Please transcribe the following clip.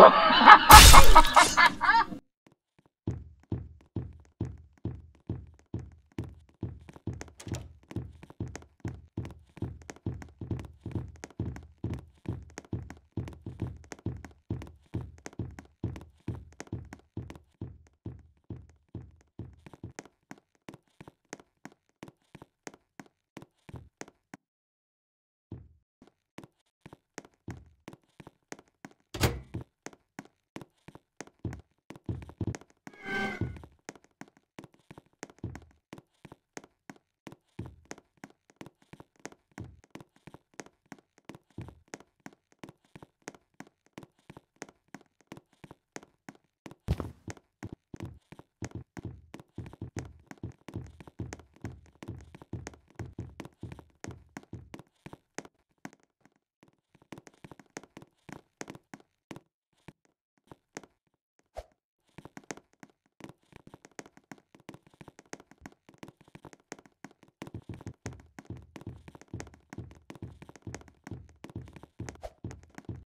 Ha ha!